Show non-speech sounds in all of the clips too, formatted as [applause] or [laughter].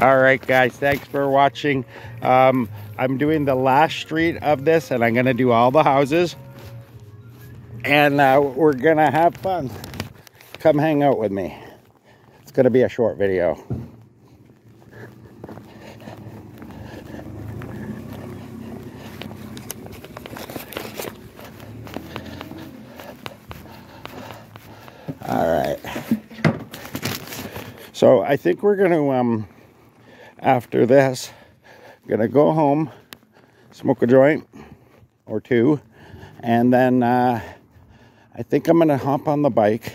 All right, guys, thanks for watching. Um, I'm doing the last street of this, and I'm to do all the houses. And uh, we're to have fun. Come hang out with me. It's to be a short video. All right. So I think we're to, um, after this, I'm going to go home, smoke a joint or two, and then uh, I think I'm going to hop on the bike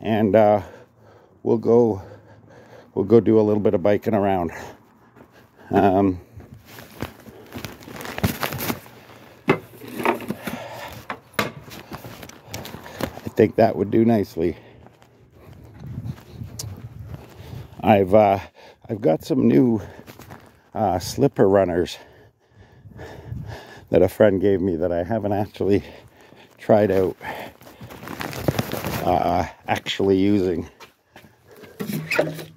and uh, we'll go we'll go do a little bit of biking around. Um, I think that would do nicely. I've uh, I've got some new uh, slipper runners that a friend gave me that I haven't actually tried out uh, actually using.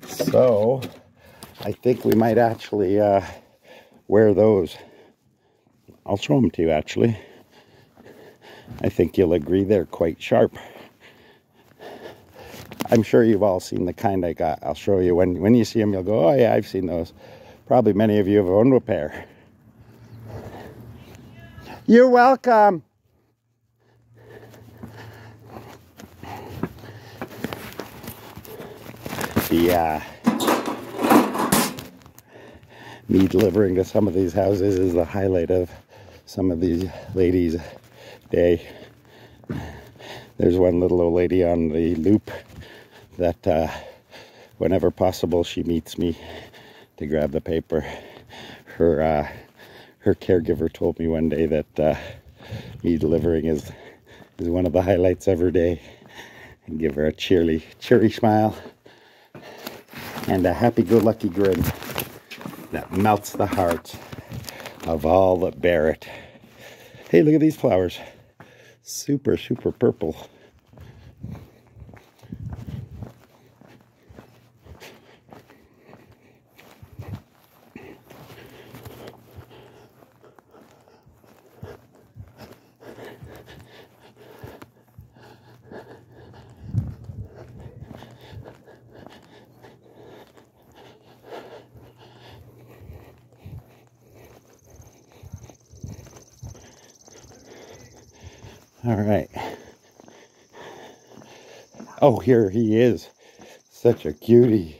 So I think we might actually uh, wear those. I'll show them to you actually. I think you'll agree they're quite sharp. I'm sure you've all seen the kind I got. I'll show you when when you see them. You'll go, oh yeah, I've seen those. Probably many of you have owned a pair. You're welcome. Yeah. Me delivering to some of these houses is the highlight of some of these ladies' day. There's one little old lady on the loop that uh, whenever possible she meets me to grab the paper. Her uh, her caregiver told me one day that uh, me delivering is is one of the highlights of her day and give her a cheery cheery smile and a happy-go-lucky grin that melts the heart of all that bear it. Hey, look at these flowers. Super, super purple. All right. Oh, here he is. Such a cutie.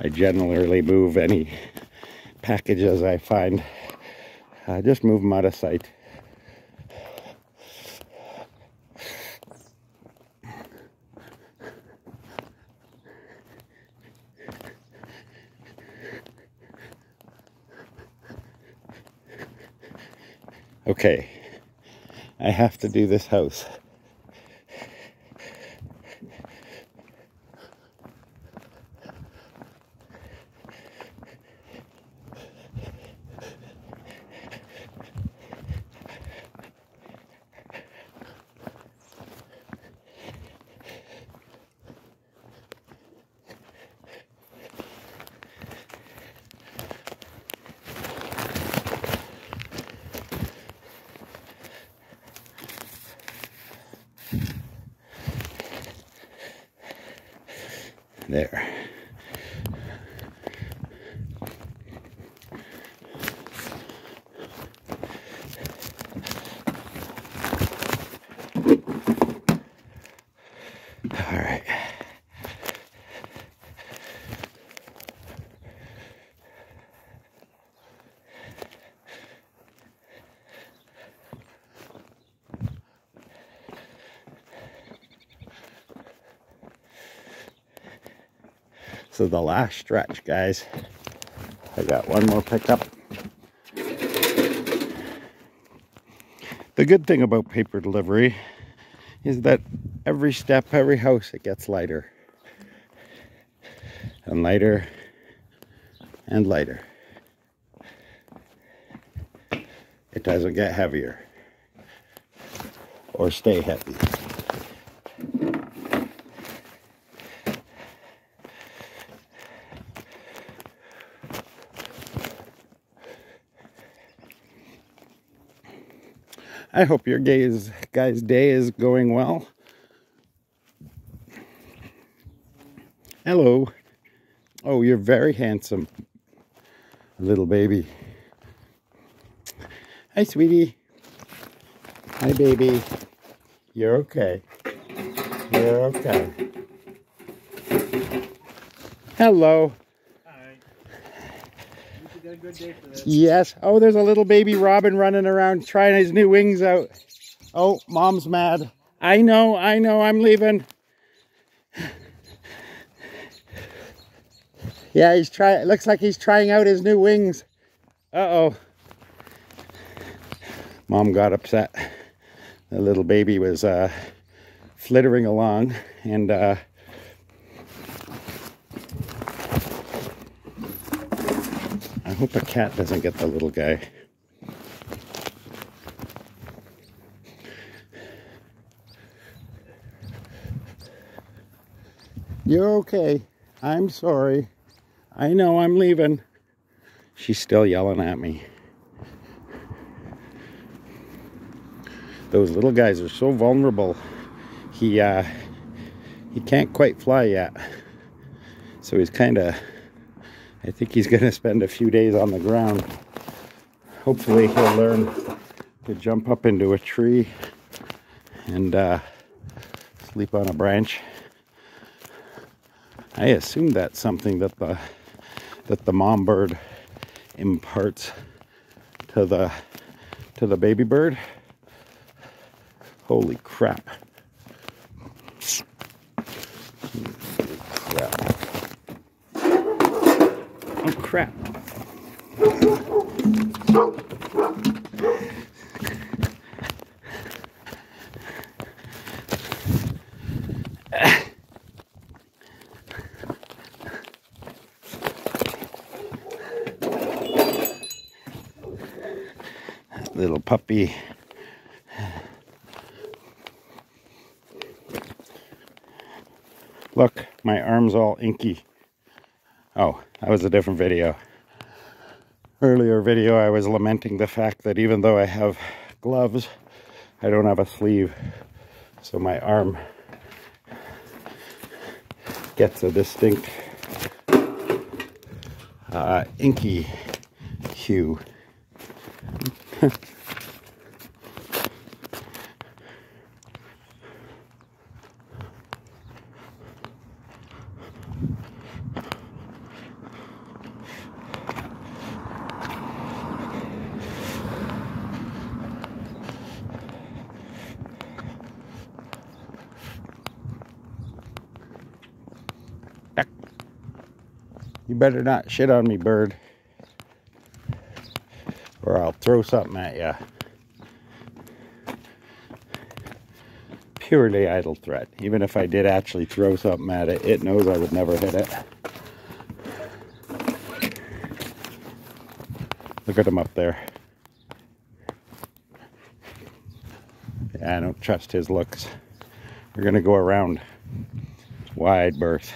I generally move any packages I find. I just move them out of sight. Okay, I have to do this house. There. So the last stretch, guys. I got one more pickup. The good thing about paper delivery is that every step, every house, it gets lighter. And lighter and lighter. It doesn't get heavier. or stay happy. I hope your guys, guys' day is going well. Hello. Oh, you're very handsome. Little baby. Hi, sweetie. Hi, baby. You're okay. You're okay. Hello. Yes. Oh, there's a little baby robin running around trying his new wings out. Oh, mom's mad. I know, I know, I'm leaving. Yeah, he's trying, looks like he's trying out his new wings. Uh-oh. Mom got upset. The little baby was uh, flittering along and uh, I hope a cat doesn't get the little guy. You're okay. I'm sorry. I know I'm leaving. She's still yelling at me. Those little guys are so vulnerable. He uh, he can't quite fly yet. So he's kind of I think he's going to spend a few days on the ground. Hopefully he'll learn to jump up into a tree and uh, sleep on a branch. I assume that's something that the that the mom bird imparts to the to the baby bird. Holy crap. Crap. little puppy. Look, my arm's all inky. Oh, that was a different video. Earlier video, I was lamenting the fact that even though I have gloves, I don't have a sleeve. So my arm gets a distinct uh, inky hue. [laughs] better not shit on me, bird. Or I'll throw something at you. Purely idle threat. Even if I did actually throw something at it, it knows I would never hit it. Look at him up there. Yeah, I don't trust his looks. We're gonna go around. Wide berth.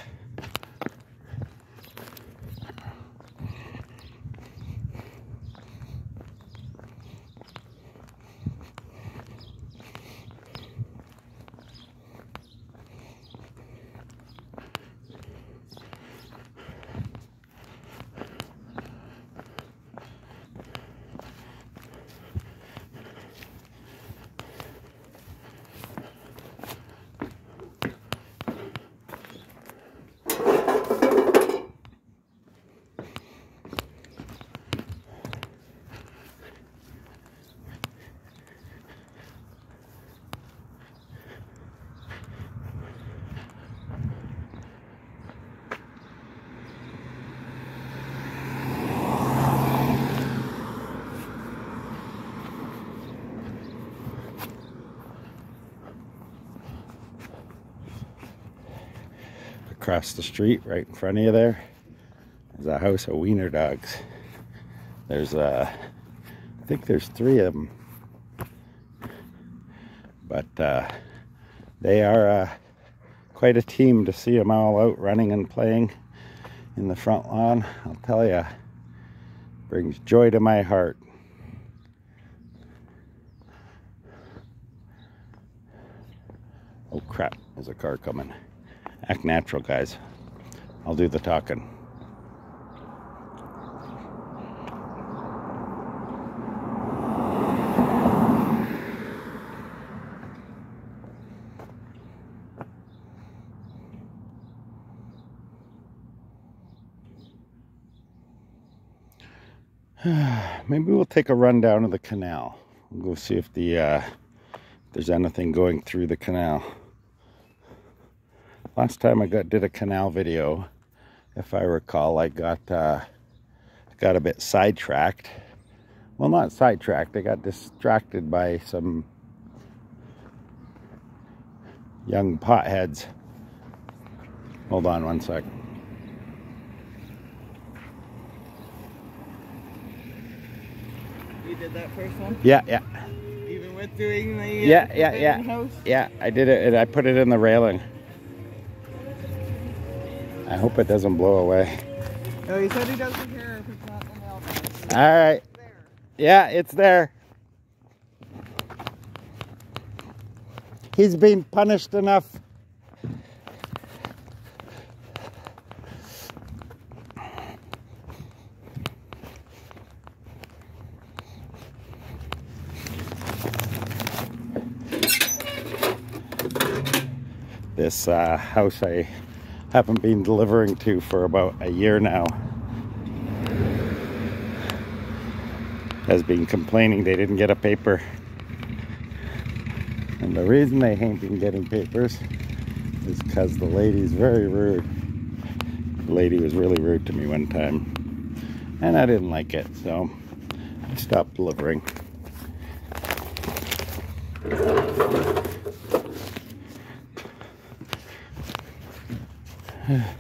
Across the street right in front of you there is a house of wiener dogs. There's, uh, I think there's three of them. But uh, they are uh, quite a team to see them all out running and playing in the front lawn. I'll tell you, brings joy to my heart. Oh crap, there's a car coming. Act natural, guys. I'll do the talking. [sighs] Maybe we'll take a run down to the canal. We'll go see if the uh, if there's anything going through the canal. Last time I got did a canal video, if I recall, I got uh, got a bit sidetracked. Well, not sidetracked. I got distracted by some young potheads. Hold on one second. You did that first one? Yeah, yeah. Even with doing the uh, Yeah, yeah, yeah. house? Yeah, I did it and I put it in the railing. I hope it doesn't blow away. Oh, he said he doesn't care if it's not in the mailbox. All right. It's. Yeah, it's there. He's been punished enough. This uh, house I haven't been delivering to for about a year now. has been complaining they didn't get a paper. And the reason they ain't been getting papers is because the lady's very rude. The lady was really rude to me one time. And I didn't like it, so I stopped delivering. Yeah.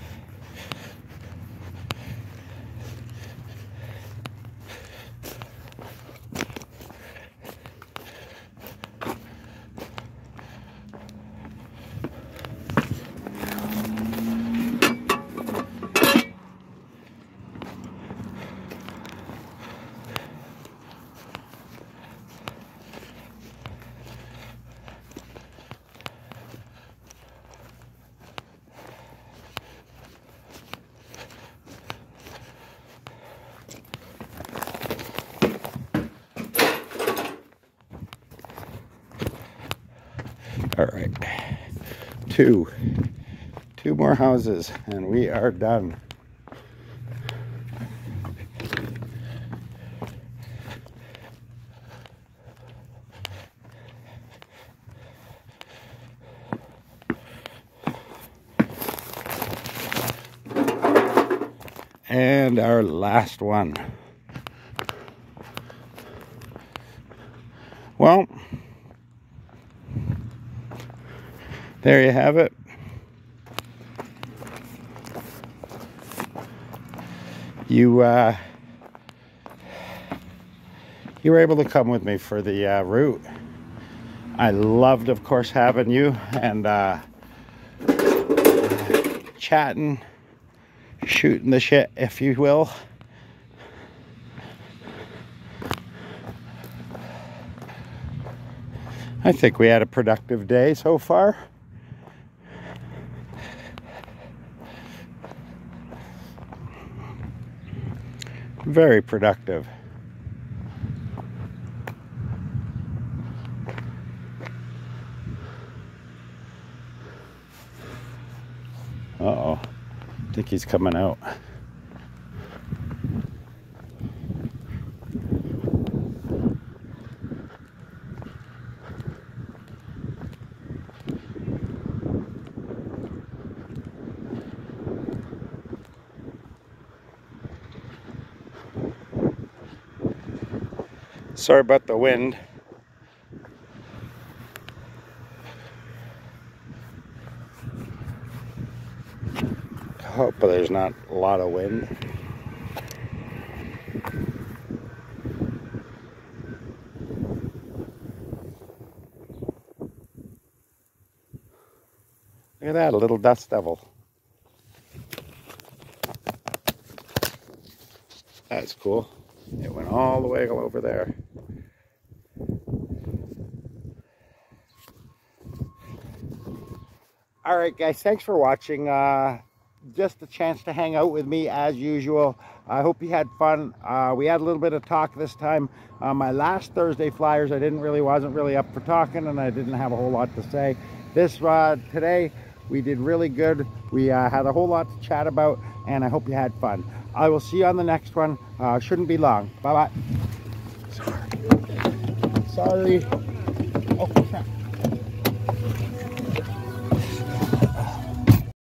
All right. Two. Two more houses and we are done. And our last one. Well, there you have it. You uh, you were able to come with me for the uh, route. I loved, of course, having you and uh, chatting, shooting the shit, if you will. I think we had a productive day so far. Very productive. Uh-oh. I think he's coming out. Sorry about the wind. Hope there's not a lot of wind. Look at that, a little dust devil. That's cool. It went all the way over there. All right, guys, thanks for watching. Uh, just a chance to hang out with me as usual. I hope you had fun. Uh, we had a little bit of talk this time. Uh, my last Thursday Flyers, I didn't really, wasn't really up for talking and I didn't have a whole lot to say. This, uh, today, we did really good. We uh, had a whole lot to chat about and I hope you had fun. I will see you on the next one. Uh, shouldn't be long. Bye-bye. Sorry. Sorry. Oh, crap.